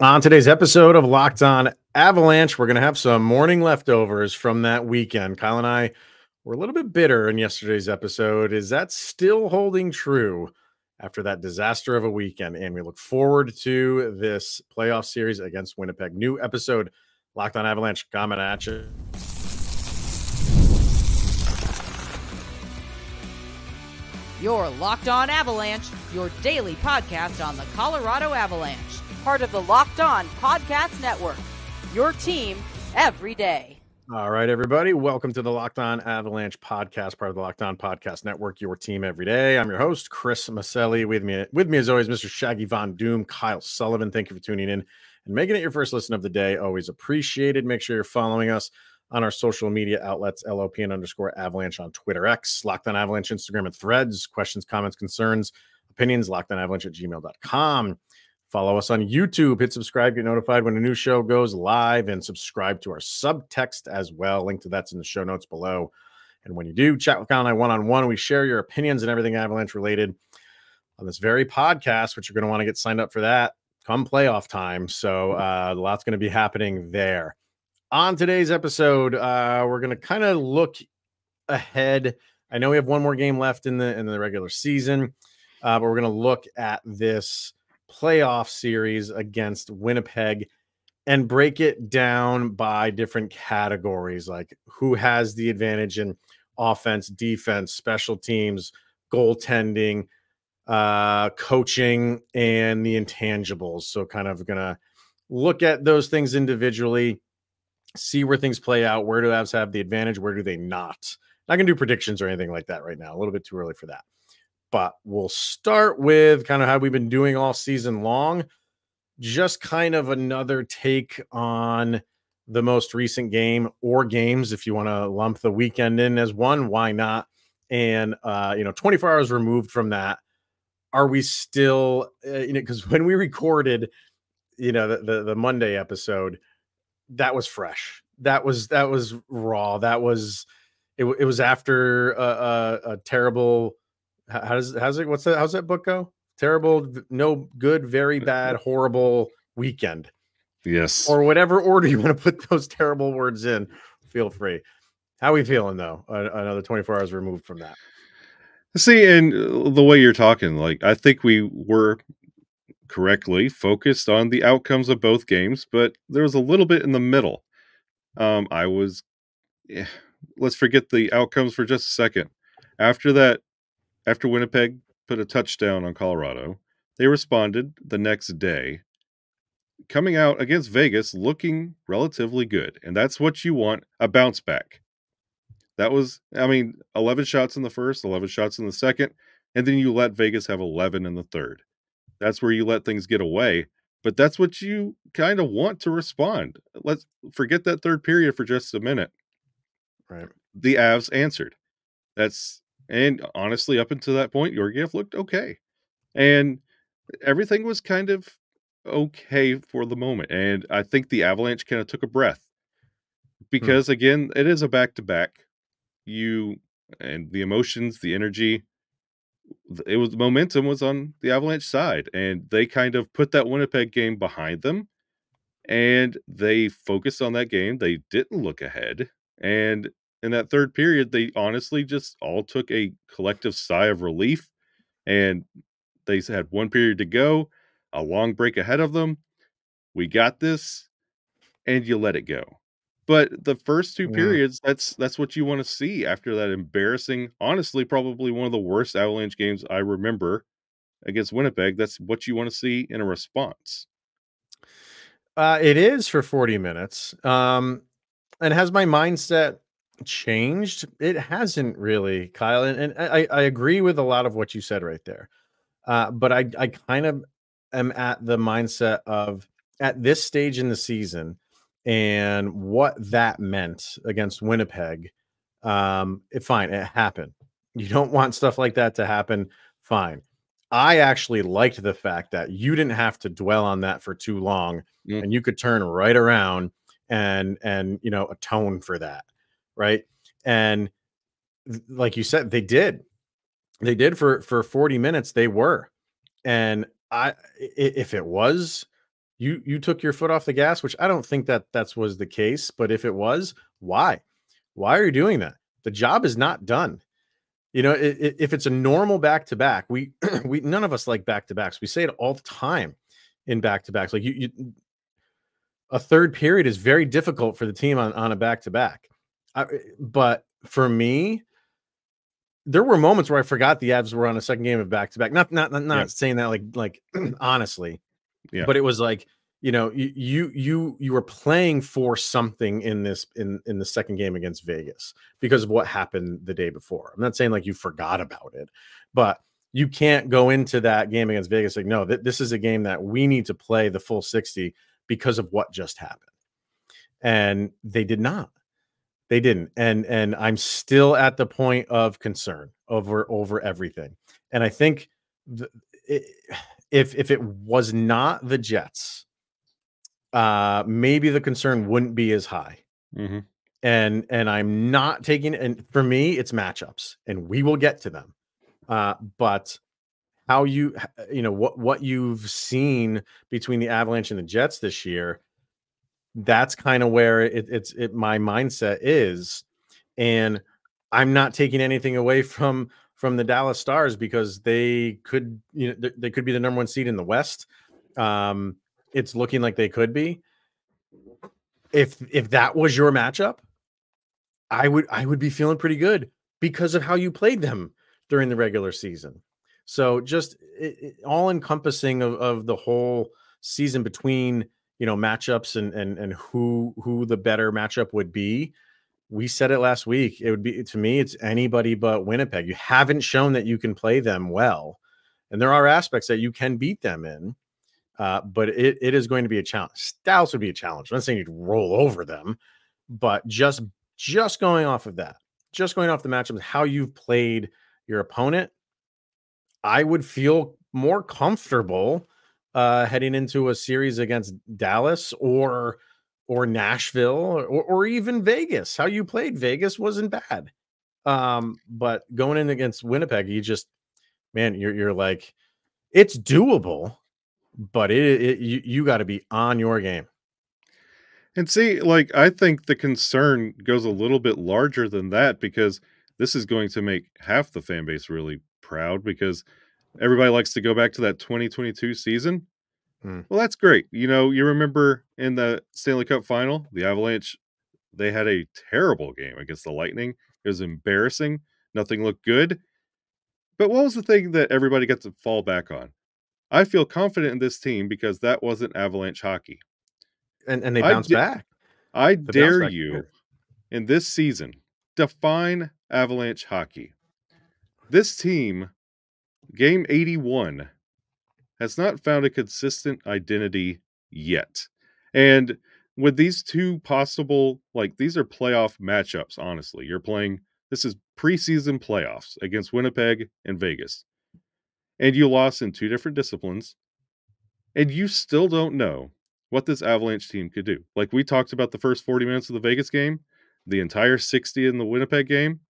On today's episode of Locked On Avalanche, we're going to have some morning leftovers from that weekend. Kyle and I were a little bit bitter in yesterday's episode. Is that still holding true after that disaster of a weekend? And we look forward to this playoff series against Winnipeg. New episode, Locked On Avalanche, coming at you. Your Locked On Avalanche, your daily podcast on the Colorado Avalanche part of the Locked On Podcast Network. Your team every day. All right, everybody. Welcome to the Locked On Avalanche podcast, part of the Locked On Podcast Network, your team every day. I'm your host, Chris Maselli. With me, with me as always, Mr. Shaggy Von Doom, Kyle Sullivan. Thank you for tuning in and making it your first listen of the day. Always appreciated. Make sure you're following us on our social media outlets, LOP and underscore avalanche on Twitter X, Locked On Avalanche, Instagram, and threads. Questions, comments, concerns, opinions, locked on avalanche at gmail.com. Follow us on YouTube. Hit subscribe, get notified when a new show goes live, and subscribe to our subtext as well. Link to that's in the show notes below. And when you do, chat with Kyle and I one on one. We share your opinions and everything Avalanche related on this very podcast, which you're going to want to get signed up for that come playoff time. So uh, a lot's going to be happening there. On today's episode, uh, we're going to kind of look ahead. I know we have one more game left in the in the regular season, uh, but we're going to look at this playoff series against Winnipeg and break it down by different categories like who has the advantage in offense, defense, special teams, goaltending, uh, coaching, and the intangibles. So, kind of gonna look at those things individually, see where things play out. Where do Avs have the advantage? Where do they not? Not gonna do predictions or anything like that right now. A little bit too early for that but we'll start with kind of how we've been doing all season long. Just kind of another take on the most recent game or games. If you want to lump the weekend in as one, why not? And, uh, you know, 24 hours removed from that, are we still, uh, you know, because when we recorded, you know, the, the, the Monday episode, that was fresh. That was, that was raw. That was, it, it was after a, a, a terrible, how does how's it what's that how's that book go? Terrible no good very bad horrible weekend. Yes. Or whatever order you want to put those terrible words in feel free. How are we feeling though another 24 hours removed from that? See and uh, the way you're talking like i think we were correctly focused on the outcomes of both games but there was a little bit in the middle. Um i was yeah, let's forget the outcomes for just a second. After that after Winnipeg put a touchdown on Colorado, they responded the next day, coming out against Vegas looking relatively good. And that's what you want a bounce back. That was, I mean, 11 shots in the first, 11 shots in the second, and then you let Vegas have 11 in the third. That's where you let things get away. But that's what you kind of want to respond. Let's forget that third period for just a minute. Right. The Avs answered. That's and honestly, up until that point, Georgiev looked okay. And everything was kind of okay for the moment. And I think the Avalanche kind of took a breath hmm. because, hmm. again, it is a back to back. You and the emotions, the energy, it was momentum was on the Avalanche side. And they kind of put that Winnipeg game behind them and they focused on that game. They didn't look ahead. And in that third period, they honestly just all took a collective sigh of relief and they had one period to go, a long break ahead of them. We got this, and you let it go. But the first two yeah. periods, that's that's what you want to see after that embarrassing, honestly, probably one of the worst Avalanche games I remember against Winnipeg. That's what you want to see in a response. Uh, it is for 40 minutes. Um, and has my mindset changed? It hasn't really, Kyle. And, and I, I agree with a lot of what you said right there. Uh, but I, I kind of am at the mindset of at this stage in the season and what that meant against Winnipeg. Um, it fine, it happened. You don't want stuff like that to happen. Fine. I actually liked the fact that you didn't have to dwell on that for too long mm. and you could turn right around and and you know atone for that right? And like you said, they did. They did for for 40 minutes. They were. And I if it was, you you took your foot off the gas, which I don't think that that was the case, but if it was, why? Why are you doing that? The job is not done. You know, it, it, if it's a normal back to back, we we none of us like back to backs. We say it all the time in back to backs. Like you, you, a third period is very difficult for the team on on a back to back. But for me, there were moments where I forgot the Avs were on a second game of back to back. Not not not, not yeah. saying that like like honestly, yeah. But it was like you know you you you were playing for something in this in in the second game against Vegas because of what happened the day before. I'm not saying like you forgot about it, but you can't go into that game against Vegas like no, th- this is a game that we need to play the full 60 because of what just happened. And they did not. They didn't. And and I'm still at the point of concern over over everything. And I think the, it, if if it was not the Jets, uh, maybe the concern wouldn't be as high. Mm-hmm. And and I'm not taking and for me it's matchups, and we will get to them. Uh, but how you you know what what you've seen between the Avalanche and the Jets this year, that's kind of where it, it's it my mindset is, and I'm not taking anything away from from the Dallas Stars because they could, you know, they, they could be the number one seed in the West. Um, it's looking like they could be. If if that was your matchup, I would I would be feeling pretty good because of how you played them during the regular season. So just it, it, all encompassing of, of the whole season between you know matchups and and and who who the better matchup would be we said it last week. It would be to me, it's anybody but Winnipeg. You haven't shown that you can play them well, and there are aspects that you can beat them in. Uh, but it, it is going to be a challenge. Dallas would be a challenge. I'm not saying you'd roll over them, but just just going off of that, just going off the matchups, how you've played your opponent, I would feel more comfortable uh, heading into a series against Dallas or or Nashville or, or even Vegas. How you played Vegas wasn't bad. Um, but going in against Winnipeg, you just man, you're you're like it's doable, but it, it you, you got to be on your game. And see, like I think the concern goes a little bit larger than that because this is going to make half the fan base really proud because everybody likes to go back to that 2022 season Mm. Well, that's great. You know, you remember in the Stanley Cup final, the Avalanche, they had a terrible game against the Lightning. It was embarrassing. Nothing looked good. But what was the thing that everybody got to fall back on? I feel confident in this team because that wasn't Avalanche hockey. And and they bounced back. I they dare back you in this season define Avalanche hockey. This team, game 81, has not found a consistent identity yet. And with these two possible, like these are playoff matchups, honestly. You're playing, this is preseason playoffs against Winnipeg and Vegas. And you lost in two different disciplines. And you still don't know what this Avalanche team could do. Like we talked about the first 40 minutes of the Vegas game, the entire 60 in the Winnipeg game.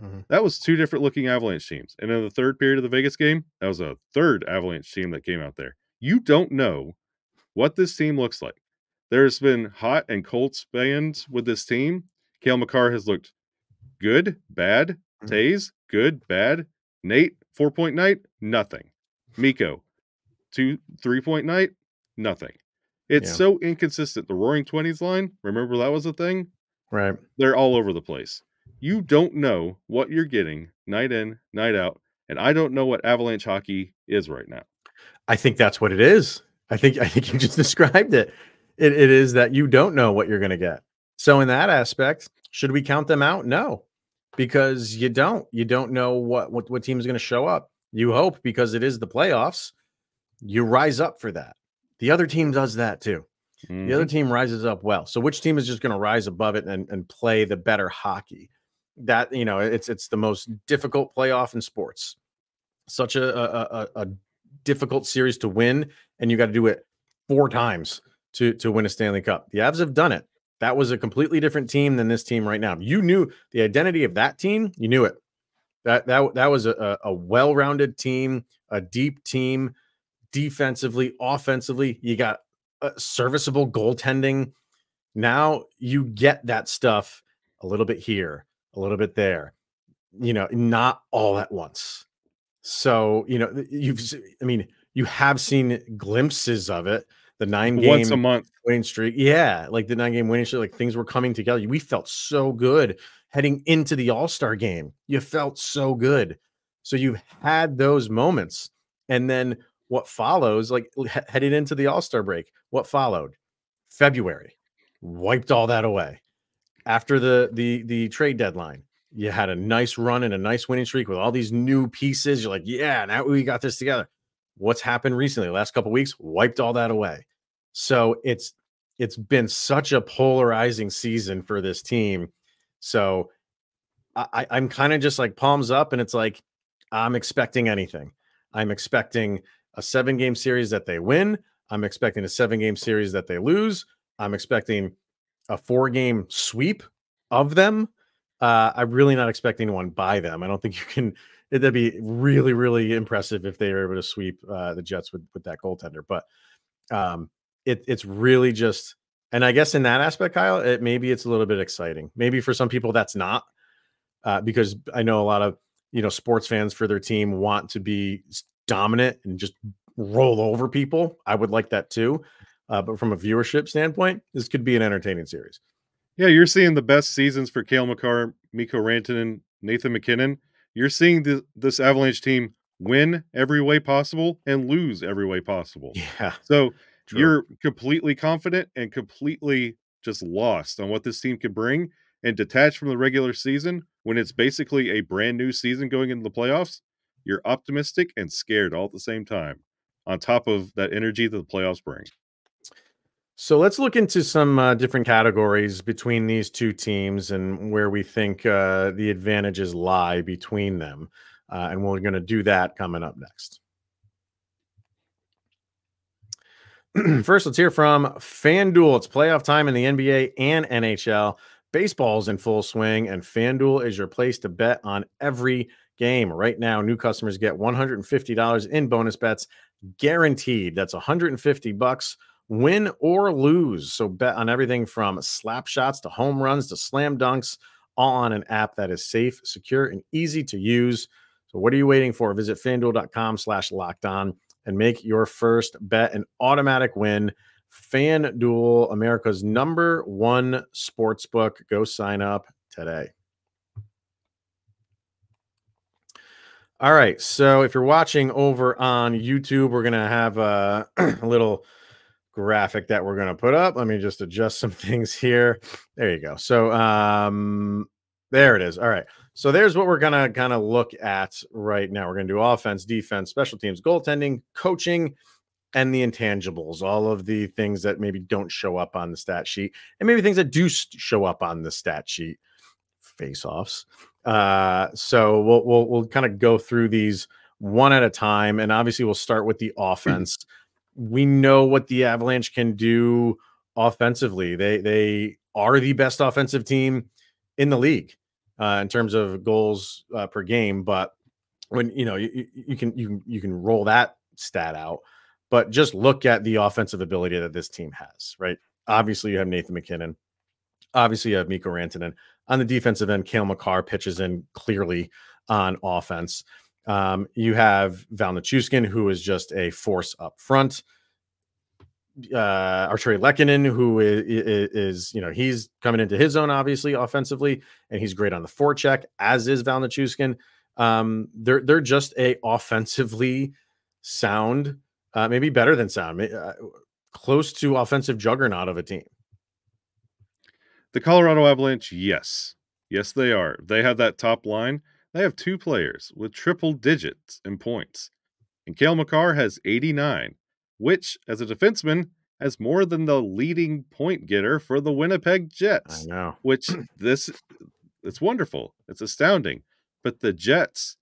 Mm-hmm. That was two different looking Avalanche teams. And in the third period of the Vegas game, that was a third Avalanche team that came out there. You don't know what this team looks like. There's been hot and cold spans with this team. Cale Makar has looked good, bad. Mm-hmm. Toews, good, bad. Nate, four point night, nothing. Mikko, two, three point night, nothing. It's yeah. so inconsistent. The Roaring Twenties line, remember that was a thing? Right. They're all over the place you don't know what you're getting night in, night out. And I don't know what Avalanche hockey is right now. I think that's what it is. I think I think you just described it. It, it is that you don't know what you're going to get. So in that aspect, should we count them out? No, because you don't. You don't know what what, what team is going to show up. You hope because it is the playoffs, you rise up for that. The other team does that too. Mm-hmm. The other mm-hmm. team rises up well. So which team is just going to rise above it and, and play the better hockey? That you know it's it's the most difficult playoff in sports. Such a a, a, difficult series to win and you got to do it four times to to win a stanley cup. The avs have done it. That was a completely different team than this team right now. You knew the identity of that team you knew it. That that, that was a, a well-rounded team a deep team defensively offensively. You got uh, serviceable goaltending. Now you get that stuff a little bit here, a little bit there, you know, not all at once. So, you know, you've, I mean, you have seen glimpses of it. The nine game once a month winning streak. Yeah. Like the nine game winning streak, like things were coming together. We felt so good heading into the All Star game. You felt so good. So you've had those moments. And then what follows, like heading into the All Star break, what followed? February wiped all that away. After the the the trade deadline, you had a nice run and a nice winning streak with all these new pieces. You're like, yeah, now we got this together. What's happened recently? Last couple weeks wiped all that away. So it's it's been such a polarizing season for this team. So I, I'm kind of just like palms up, and it's like I'm expecting anything. I'm expecting a seven game series that they win. I'm expecting a seven game series that they lose. I'm expecting a four game sweep of them. Uh, I'm really not expecting one by them. I don't think you can. That'd be really, really impressive if they were able to sweep uh, the Jets with with that goaltender. But um, it, it's really just, and I guess in that aspect, Kyle, it maybe it's a little bit exciting. Maybe for some people that's not, uh, because I know a lot of you know sports fans for their team want to be dominant and just roll over people. I would like that too. Uh, but from a viewership standpoint, this could be an entertaining series. Yeah, you're seeing the best seasons for Cale Makar, Mikko Rantanen, Nathan MacKinnon. You're seeing the, this Avalanche team win every way possible and lose every way possible. Yeah. So true. you're completely confident and completely just lost on what this team can bring and detached from the regular season when it's basically a brand new season going into the playoffs. You're optimistic and scared all at the same time, on top of that energy that the playoffs bring. So let's look into some uh, different categories between these two teams and where we think uh, the advantages lie between them. Uh, and we're going to do that coming up next. First, let's hear from FanDuel. It's playoff time in the NBA and NHL. Baseball's in full swing, and FanDuel is your place to bet on every game. Right now, new customers get $150 in bonus bets guaranteed. That's 150 bucks win or lose. So bet on everything from slap shots to home runs to slam dunks, all on an app that is safe, secure, and easy to use. So what are you waiting for? Visit fanduel.com slash locked on and make your first bet an automatic win. FanDuel, America's number one sports book. Go sign up today. All right. So if you're watching over on YouTube, we're going to have uh, a, a little – graphic that we're going to put up. Let me just adjust some things here. There you go. So um there it is. All right. So there's what we're going to kind of look at right now. We're going to do offense, defense, special teams, goaltending, coaching, and the intangibles, all of the things that maybe don't show up on the stat sheet, and maybe things that do show up on the stat sheet, face offs. Uh, so we'll we'll we'll kind of go through these one at a time, and obviously we'll start with the offense we know what the Avalanche can do offensively. They they are the best offensive team in the league uh, in terms of goals uh, per game. But when you know you, you can you you can roll that stat out, but just look at the offensive ability that this team has. Right. Obviously, you have Nathan MacKinnon. Obviously, you have Mikko Rantanen. On the defensive end, Cale Makar pitches in clearly on offense. Um, you have Val Nichushkin, who is just a force up front. Uh, Artturi Lehkonen, who is, is, you know, he's coming into his own, obviously, offensively, and he's great on the forecheck, as is Val Nichushkin. Um, they're they're just a offensively sound, uh, maybe better than sound, uh, close to offensive juggernaut of a team. The Colorado Avalanche, yes, yes, they are. They have that top line they have two players with triple digits in points. And Cale Makar has 89, which, as a defenseman, has more than the leading point getter for the Winnipeg Jets. I know. Which this it's wonderful. It's astounding. But the Jets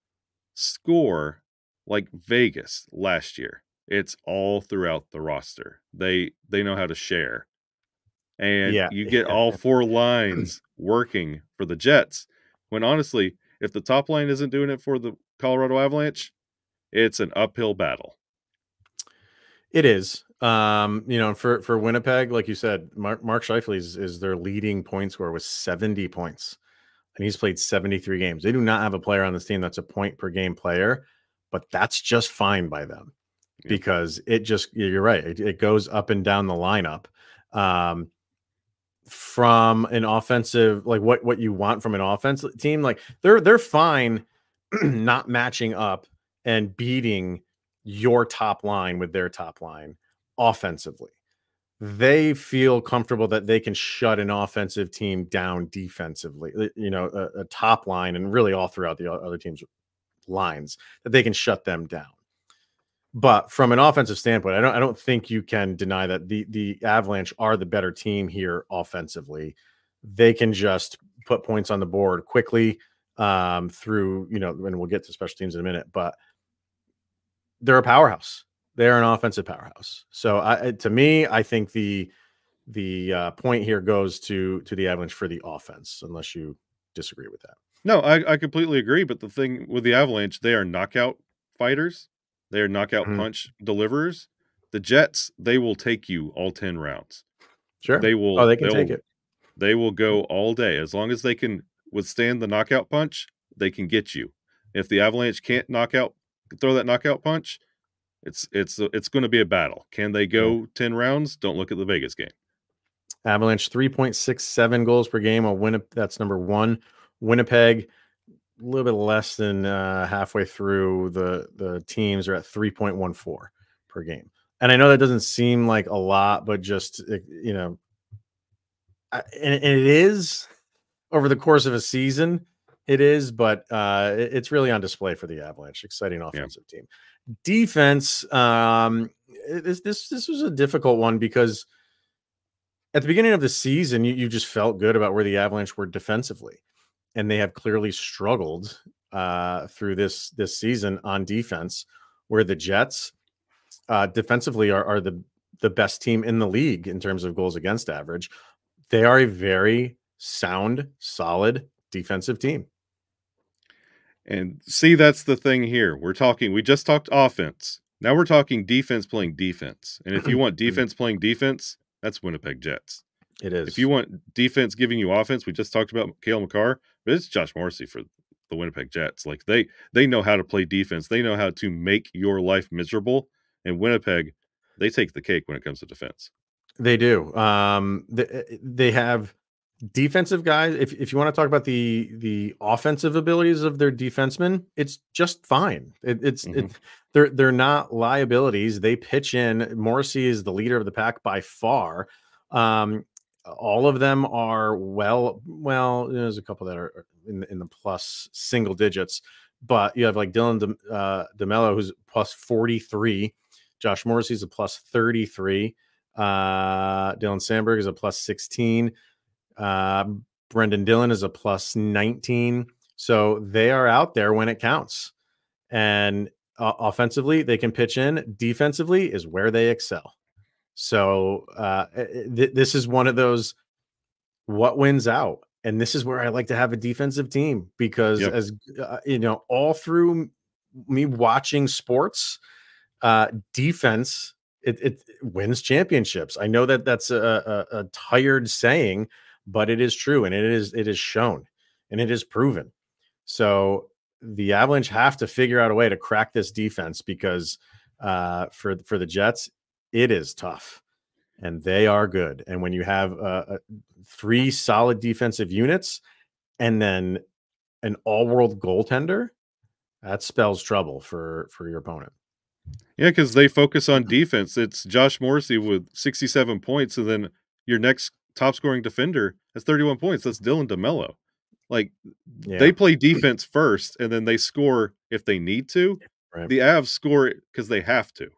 score like Vegas last year. It's all throughout the roster. They they know how to share. And yeah. you get all four lines working for the Jets when honestly if the top line isn't doing it for the Colorado Avalanche, it's an uphill battle. It is. Um, you know, for for Winnipeg, like you said, Mark Mark Scheifele is, is their leading point scorer with 70 points. And he's played 73 games. They do not have a player on this team that's a point per game player, but that's just fine by them yeah. because it just you're right. It, it, goes up and down the lineup. Um, from an offensive like what what you want from an offensive team like they're they're fine not matching up and beating your top line with their top line offensively. They feel comfortable that they can shut an offensive team down defensively, uh, you know, a, a top line and really all throughout the other team's lines that they can shut them down. But from an offensive standpoint, I don't I don't think you can deny that the the Avalanche are the better team here offensively. They can just put points on the board quickly um, through, you know, and we'll get to special teams in a minute, but they're a powerhouse. They're an offensive powerhouse. So I, to me, I think the the uh, point here goes to to the Avalanche for the offense, unless you disagree with that. No, I, I completely agree. But the thing with the Avalanche, they are knockout fighters. They are knockout mm-hmm. punch deliverers. The Jets, they will take you all ten rounds. Sure, they will. Oh, they can take it. They will go all day as long as they can withstand the knockout punch. They can get you. If the Avalanche can't knock out throw that knockout punch, it's it's it's going to be a battle. Can they go 10 rounds? Don't look at the Vegas game. Avalanche 3.67 goals per game. On Winnipeg, that's number one. Winnipeg, a little bit less than uh, halfway through the the teams are at 3.14 per game. And I know that doesn't seem like a lot, but just you know, and it is over the course of a season. It is, but uh, it's really on display for the Avalanche. Exciting offensive yeah. team. Defense. Um, this this this was a difficult one because at the beginning of the season, you, you just felt good about where the Avalanche were defensively, and they have clearly struggled uh, through this this season on defense. Where the Jets uh, defensively are, are the the best team in the league in terms of goals against average. They are a very sound, solid defensive team. And see, that's the thing here. We're talking, we just talked offense. Now we're talking defense playing defense. And if you want defense playing defense, that's Winnipeg Jets. It is. If you want defense giving you offense, we just talked about Cale Makar, but it's Josh Morrissey for the Winnipeg Jets. Like they they know how to play defense. They know how to make your life miserable. And Winnipeg, they take the cake when it comes to defense. They do. Um, they, they have defensive guys if, if you want to talk about the the offensive abilities of their defensemen it's just fine it, it's mm-hmm. it, they're they're not liabilities they pitch in morrissey is the leader of the pack by far um all of them are well well there's a couple that are in, in the plus single digits but you have like dylan De, uh demello who's plus 43 josh morrissey's a plus 33 uh dylan Samberg is a plus 16 uh, Brendan Dillon is a plus 19. So they are out there when it counts. And uh, offensively, they can pitch in. Defensively is where they excel. So uh, eh, eh, th- this is one of those what wins out. And this is where I like to have a defensive team because, yep. as uh, you know, all through me watching sports, uh, defense it, it wins championships. I know that that's a, a, a tired saying, but it is true and it is it is shown and it is proven. So the Avalanche have to figure out a way to crack this defense because uh, for for the Jets, it is tough, and they are good. And when you have uh, uh three solid defensive units, and then an all-world goaltender, that spells trouble for for your opponent. Yeah, because they focus on defense. It's Josh Morrissey with 67 points, and then your next top scoring defender has 31 points. That's Dylan DeMello. Like yeah. they play defense first and then they score if they need to. Right. The Avs score because they have to.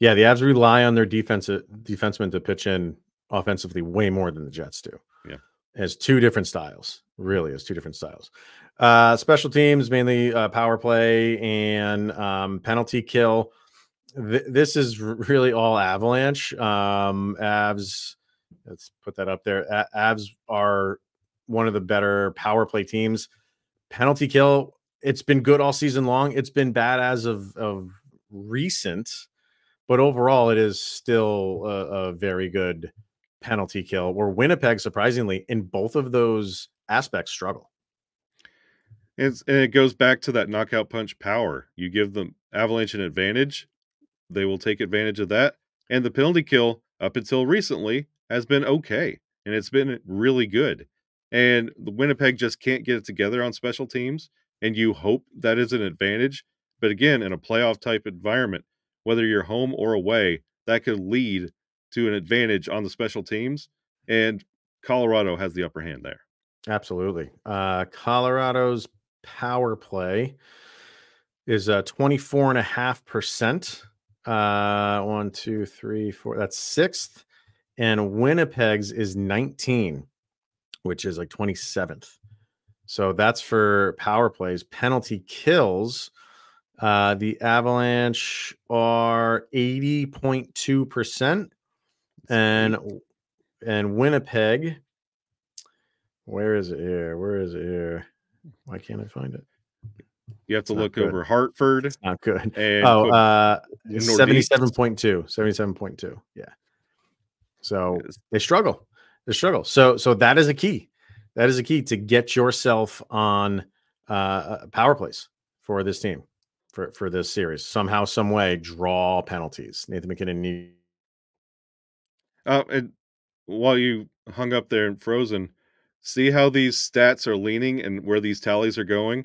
Yeah, the Avs rely on their defensive defensemen to pitch in offensively way more than the Jets do. Yeah. Has two different styles. Really, has two different styles. Uh, special teams, mainly uh, power play and um, penalty kill. Th- this is really all Avalanche. Um, Avs Let's put that up there. A- Avs are one of the better power play teams. Penalty kill, it's been good all season long. It's been bad as of, of recent, but overall, it is still a, a very good penalty kill. Where Winnipeg, surprisingly, in both of those aspects, struggle. It's, and it goes back to that knockout punch power. You give them Avalanche an advantage, they will take advantage of that. And the penalty kill, up until recently, has been okay. And it's been really good. And the Winnipeg just can't get it together on special teams. And you hope that is an advantage. But again, in a playoff type environment, whether you're home or away, that could lead to an advantage on the special teams. And Colorado has the upper hand there. Absolutely. Uh, Colorado's power play is uh, 24.5%. Uh, one, two, three, four. That's sixth. And Winnipeg's is 19, which is like 27th. So that's for power plays. Penalty kills. Uh, the Avalanche are 80.2%. And and Winnipeg, where is it here? Where is it here? Why can't I find it? You have to look over Hartford. It's not good. oh, uh, 77.2. 77.2. Yeah. So they struggle. They struggle. So so that is a key. That is a key to get yourself on uh, power plays for this team for for this series. Somehow, some way, draw penalties. Nathan MacKinnon need. Uh, and while you hung up there and frozen, see how these stats are leaning and where these tallies are going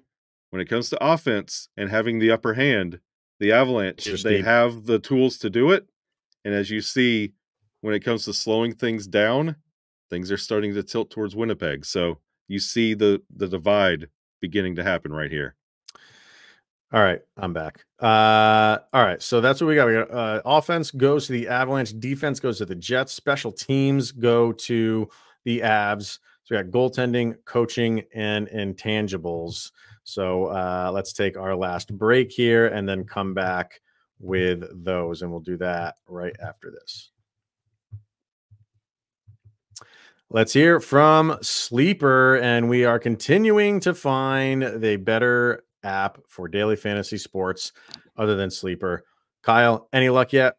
when it comes to offense and having the upper hand the avalanche they have the tools to do it and as you see when it comes to slowing things down things are starting to tilt towards winnipeg so you see the the divide beginning to happen right here all right, I'm back. Uh, all right, so that's what we got. We got uh, offense goes to the Avalanche, defense goes to the Jets, special teams go to the Avs. So we got goaltending, coaching, and intangibles. So uh, let's take our last break here and then come back with those, and we'll do that right after this. Let's hear from Sleeper, and we are continuing to find the better app for daily fantasy sports other than Sleeper. Kyle, any luck yet?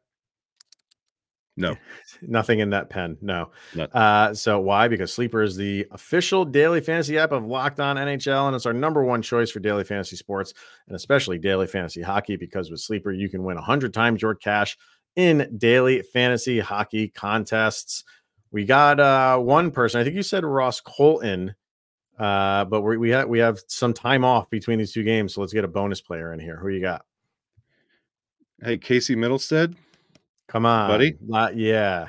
No, nothing in that pen. No. Uh, so why? Because Sleeper is the official daily fantasy app of Locked On NHL, and it's our number one choice for daily fantasy sports and especially daily fantasy hockey. Because with Sleeper, you can win hundred times your cash in daily fantasy hockey contests. We got uh, one person. I think you said Ross Colton, uh, but we we have we have some time off between these two games, so let's get a bonus player in here. Who you got? Hey, Casey Mittelstadt. Come on, buddy. Not, yeah,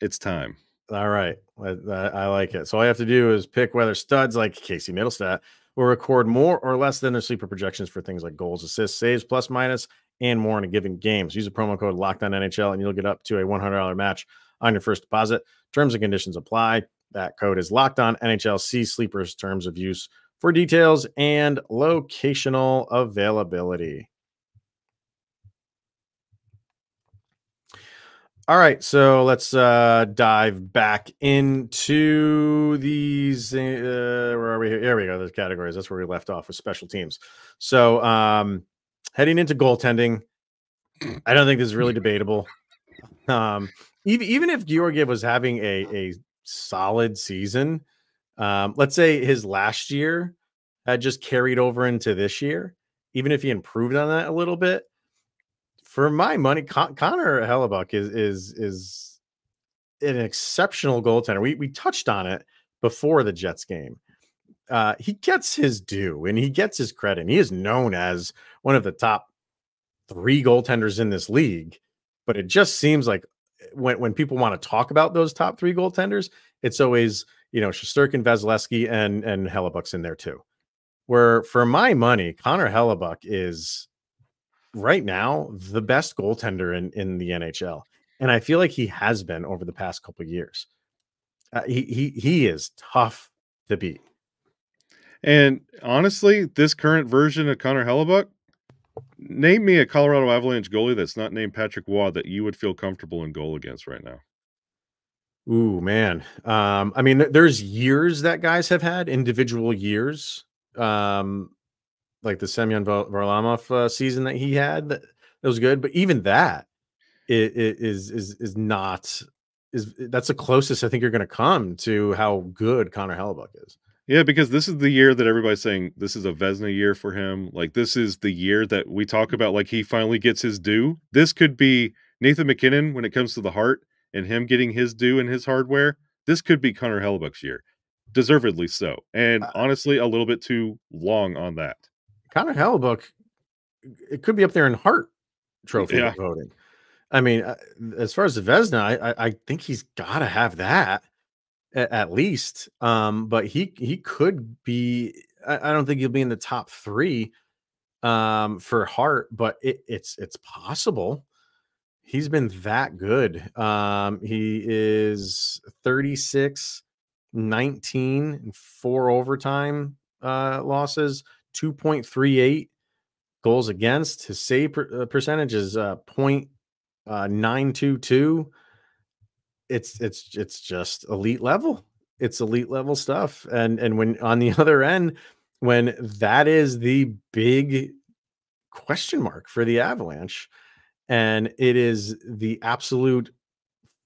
it's time. All right, I, I, like it. So all I have to do is pick whether studs like Casey Mittelstadt will record more or less than their sleeper projections for things like goals, assists, saves, plus minus, and more in a given game. So use a promo code Lockdown NHL and you'll get up to a $100 match on your first deposit. Terms and conditions apply. That code is Locked On NHL. See Sleepers terms of use for details and locational availability. All right, so let's uh, dive back into these. Uh, where are we? Here we go. The categories. That's where we left off with special teams. So, um, heading into goaltending, I don't think this is really debatable. Um, even even if Georgiev was having a a solid season, um, let's say his last year had just carried over into this year, even if he improved on that a little bit, for my money, Con- Connor Hellebuyck is is is an exceptional goaltender. We we touched on it before the Jets game. Uh, he gets his due and he gets his credit. And he is known as one of the top three goaltenders in this league. But it just seems like when when people want to talk about those top three goaltenders, it's always you know Shesterkin, Vasilevskiy, and and Hellebuyck's in there too. Where for my money, Connor Hellebuyck is right now the best goaltender in in the NHL, and I feel like he has been over the past couple years. Uh, he he he is tough to beat. And honestly, this current version of Connor Hellebuyck, name me a Colorado Avalanche goalie that's not named Patrick Roy that you would feel comfortable in goal against right now. Ooh, man. Um, I mean, there's years that guys have had individual years. Um, like the Semyon Varlamov uh, season that he had that, was good. But even that, is is is not is that's the closest I think you're going to come to how good Connor Hellebuyck is. Yeah, because this is the year that everybody's saying this is a Vezina year for him. Like this is the year that we talk about like he finally gets his due. This could be Nathan MacKinnon when it comes to the Hart and him getting his due and his hardware. This could be Connor Hellebuyck's year. Deservedly so. And uh, honestly, a little bit too long on that. Connor Hellebuyck, it could be up there in Hart trophy yeah. voting. I mean, uh, as far as the Vezina, I, I think he's got to have that at, least. Um, but he he could be. I, I, don't think he'll be in the top three um, for Hart, but it, it's it's possible. He's been that good. Um, he is 36, 19, and four overtime uh, losses, 2.38 goals against. His save per, uh, percentage is uh, uh, 922 it's it's it's just elite level. It's elite level stuff and and when on the other end when that is the big question mark for the avalanche and it is the absolute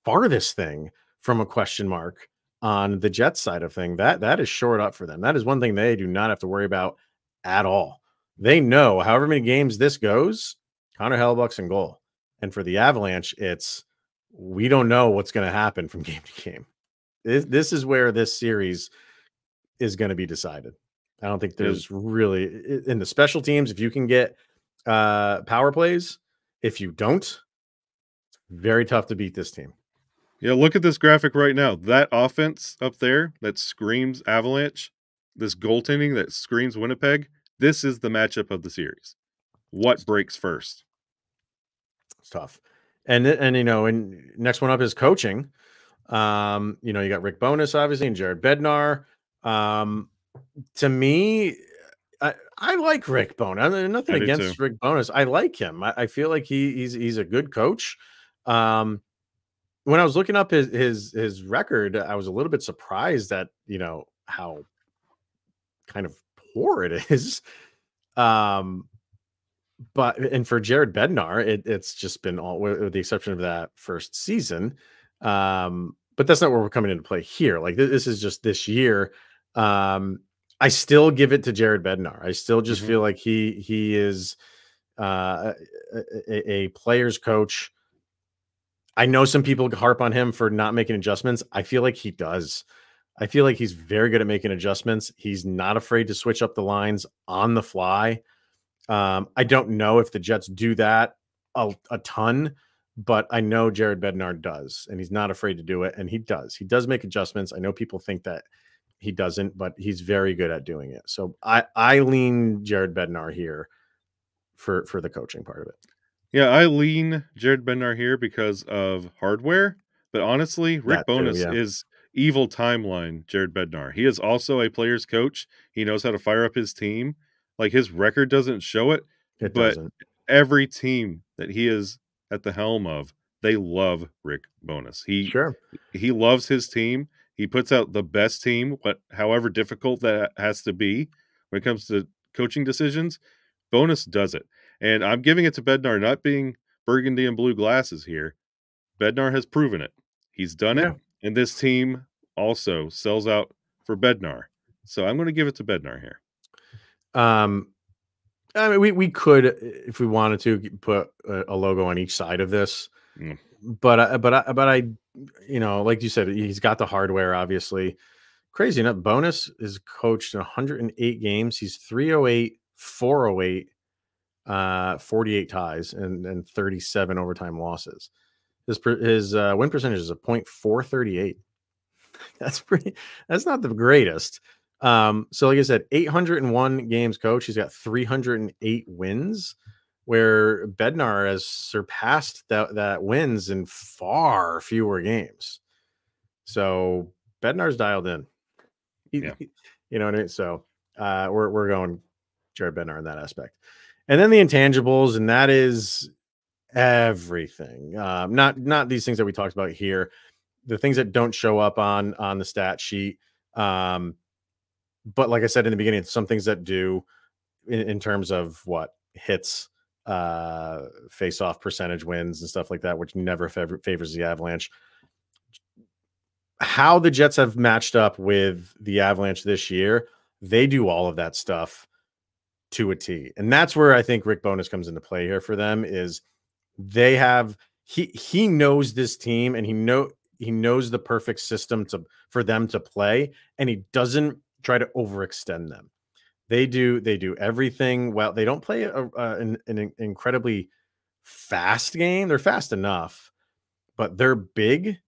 farthest thing from a question mark on the Jets side of thing that that is short up for them. That is one thing they do not have to worry about at all. They know however many games this goes connor hellebuyck's in goal and for the Avalanche, it's we don't know what's going to happen from game to game. This, this is where this series is going to be decided. I don't think there's really in the special teams. If you can get uh, power plays, if you don't, it's very tough to beat this team. Yeah, look at this graphic right now. That offense up there that screams Avalanche, this goaltending that screams Winnipeg. This is the matchup of the series. What breaks first? It's tough. And and you know, and next one up is coaching. Um, you know, you got Rick Bowness, obviously, and Jared Bednar. Um, to me, I, I like Rick Bowness. Nothing against too. Rick Bowness. I like him. I, I, feel like he he's he's a good coach. Um, when I was looking up his his his record, I was a little bit surprised that you know how kind of poor it is. Um, but and for Jared Bednar, it, it's just been all with the exception of that first season. Um, but that's not where we're coming into play here. Like this is just this year. Um, I still give it to Jared Bednar. I still just mm-hmm. feel like he he is uh, a, a player's coach. I know some people harp on him for not making adjustments. I feel like he does. I feel like he's very good at making adjustments. He's not afraid to switch up the lines on the fly. Um, I don't know if the Jets do that a, a ton, but I know Jared Bednar does, and he's not afraid to do it, and he does. He does make adjustments. I know people think that he doesn't, but he's very good at doing it. So I I lean Jared Bednar here for for the coaching part of it. Yeah, I lean Jared Bednar here because of hardware, but honestly, Rick that Bowness too, yeah. is evil timeline Jared Bednar. He is also a player's coach. He knows how to fire up his team. Like his record doesn't show it, it but doesn't. every team that he is at the helm of, they love Rick Bowness. He sure he loves his team. He puts out the best team, what however difficult that has to be when it comes to coaching decisions. Bowness does it. And I'm giving it to Bednar, not being burgundy and blue glasses here. Bednar has proven it. He's done yeah. it. And this team also sells out for Bednar. So I'm going to give it to Bednar here. Um, I mean, we we could, if we wanted to, put a, a logo on each side of this, mm. but I, but I, but I, you know, like you said, he's got the hardware. Obviously, crazy enough. Bowness is coached in 108 games. He's 308, 408, uh, 48 ties, and and 37 overtime losses. His his uh, win percentage is a point four thirty eight. That's pretty. That's not the greatest. Um, so like I said, 801 games coach. He's got 308 wins, where Bednar has surpassed that that wins in far fewer games. So Bednar's dialed in. He, yeah. you know what I mean? So uh, we're we're going Jared Bednar in that aspect. And then the intangibles, and that is everything. Um, not not these things that we talked about here. The things that don't show up on on the stat sheet. Um, but like I said in the beginning, some things that do in, in terms of what hits, uh, face off percentage wins and stuff like that, which never fav- favors the Avalanche. How the Jets have matched up with the Avalanche this year, they do all of that stuff to a T. And that's where I think Rick Bowness comes into play here for them is they have he he knows this team and he know he knows the perfect system to for them to play and he doesn't try to overextend them. They do they do everything well. They don't play a, a, an, an incredibly fast game. They're fast enough, but they're big.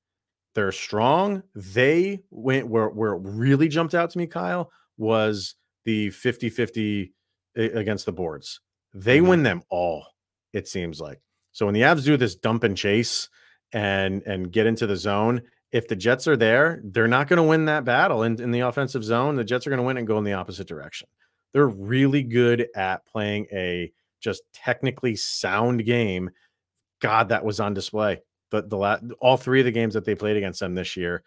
They're strong. They went where where it really jumped out to me, Kyle, was the 50-50 against the boards. They mm-hmm. win them all, it seems like. So when the Avs do this dump and chase and and get into the zone, if the Jets are there, they're not going to win that battle in, in the offensive zone. The Jets are going to win and go in the opposite direction. They're really good at playing a just technically sound game. God, that was on display. The the la- all three of the games that they played against them this year,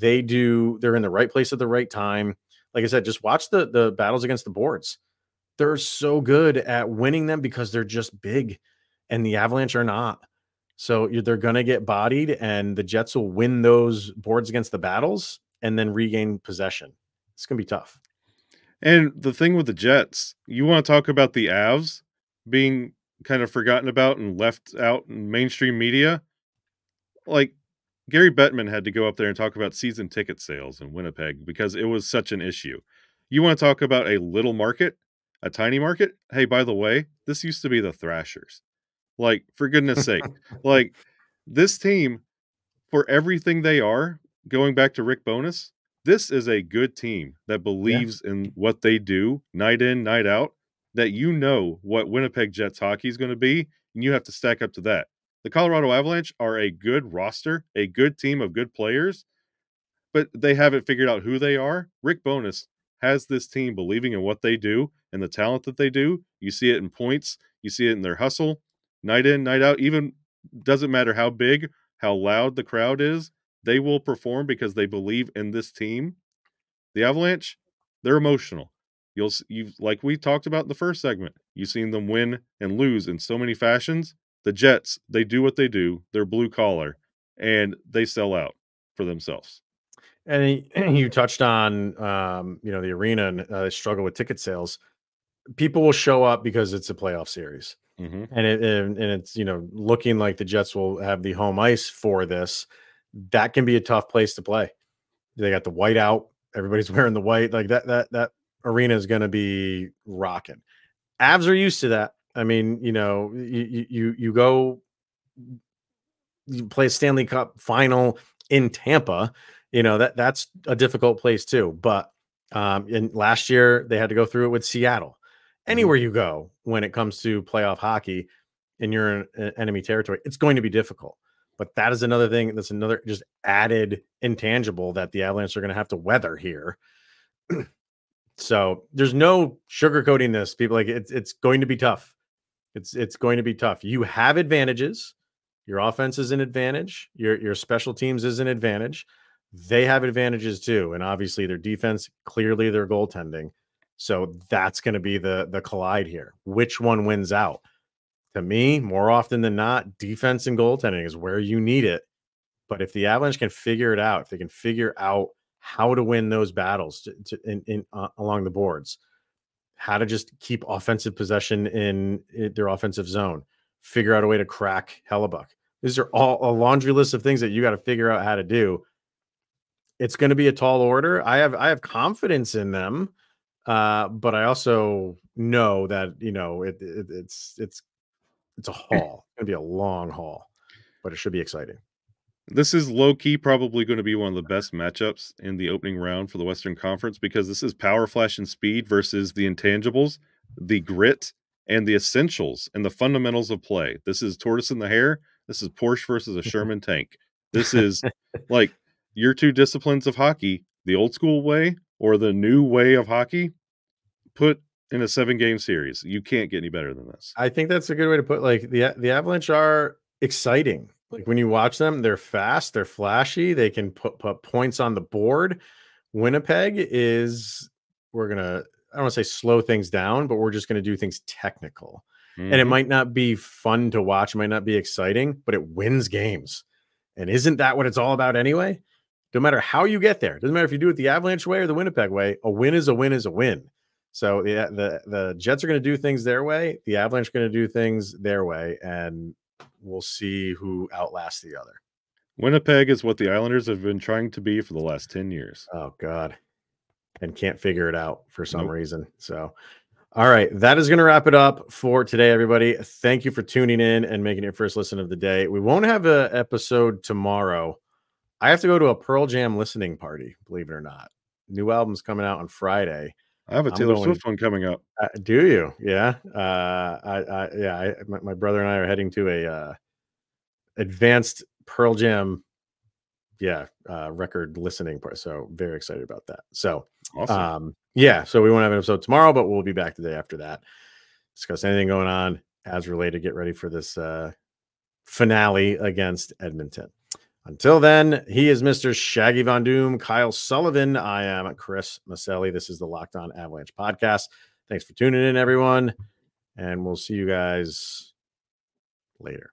they do. They're in the right place at the right time. Like I said, just watch the the battles against the boards. They're so good at winning them because they're just big, and the Avalanche are not. So they're going to get bodied, and the Jets will win those boards against the battles and then regain possession. It's going to be tough. And the thing with the Jets, you want to talk about the Avs being kind of forgotten about and left out in mainstream media? Like Gary Bettman had to go up there and talk about season ticket sales in Winnipeg because it was such an issue. You want to talk about a little market, a tiny market? Hey, by the way, this used to be the Thrashers. Like, for goodness sake, like this team, for everything they are, going back to Rick Bowness, this is a good team that believes yeah. in what they do night in, night out. That you know what Winnipeg Jets hockey is going to be, and you have to stack up to that. The Colorado Avalanche are a good roster, a good team of good players, but they haven't figured out who they are. Rick Bowness has this team believing in what they do and the talent that they do. You see it in points, you see it in their hustle, night in, night out, even doesn't matter how big, how loud the crowd is, they will perform because they believe in this team. The Avalanche, they're emotional. You'll you like we talked about in the first segment. You've seen them win and lose in so many fashions. The Jets, they do what they do. They're blue collar and they sell out for themselves. And you touched on, um, you know, the arena and uh, struggle with ticket sales. People will show up because it's a playoff series. Mm-hmm. And it and, it's you know looking like the Jets will have the home ice for this. That can be a tough place to play. They got the white out. Everybody's wearing the white. Like that that that arena is going to be rocking. Avs are used to that. I mean, you know, you you you go you play Stanley Cup final in Tampa. You know that that's a difficult place too. But um, in last year they had to go through it with Seattle. Mm-hmm. anywhere you go when it comes to playoff hockey and you're in enemy territory, it's going to be difficult. But that is another thing that's another just added intangible that the Avalanche are going to have to weather here. so there's no sugarcoating this. People like it's it's going to be tough. It's it's going to be tough. You have advantages. Your offense is an advantage. Your your special teams is an advantage. They have advantages too, and obviously their defense, clearly their goaltending. So that's going to be the the collide here. Which one wins out? To me, more often than not, defense and goaltending is where you need it. But if the Avalanche can figure it out, if they can figure out how to win those battles to, to, in, in uh, along the boards, how to just keep offensive possession in, in, their offensive zone, figure out a way to crack Hellebuyck. These are all a laundry list of things that you got to figure out how to do. It's going to be a tall order. I have I have confidence in them uh, but I also know that you know it, it, it's it's it's a haul. It's gonna be a long haul, but it should be exciting. This is low key probably going to be one of the best matchups in the opening round for the Western Conference because this is power, flash, and speed versus the intangibles, the grit, and the essentials and the fundamentals of play. This is tortoise in the hare. This is Porsche versus a Sherman tank. This is like your two disciplines of hockey, the old school way or the new way of hockey put in a seven game series. You can't get any better than this. I think that's a good way to put like the the Avalanche are exciting. Like when you watch them, they're fast, they're flashy, they can put put points on the board. Winnipeg is we're gonna I don't want to say slow things down, but we're just gonna do things technical. and it Mhm. might not be fun to watch, it might not be exciting, but it wins games. And isn't that what it's all about anyway? No matter how you get there, doesn't matter if you do it the Avalanche way or the Winnipeg way, a win is a win is a win. So the the, the Jets are going to do things their way, the Avalanche are going to do things their way, and we'll see who outlasts the other. Winnipeg is what the Islanders have been trying to be for the last 10 years. Oh God. And can't figure it out for some Nope. reason. So all right, that is going to wrap it up for today, everybody. Thank you for tuning in and making it your first listen of the day. We won't have an episode tomorrow. I have to go to a Pearl Jam listening party, believe it or not. New album's coming out on Friday. I have a Taylor going- Swift one coming up. Uh, do you? Yeah. Uh, I, I, yeah. I, my, my brother and I are heading to a uh, advanced Pearl Jam, yeah, uh, record listening part. So very excited about that. So, Awesome. um, yeah. So we won't have an episode tomorrow, but we'll be back the day after that. Discuss anything going on as related. Get ready for this uh, finale against Edmonton. Until then, he is Mr. Shaggy Von Doom, Kyle Sullivan. I am Chris Maselli. This is the Locked On Avalanche podcast. Thanks for tuning in, everyone. And we'll see you guys later.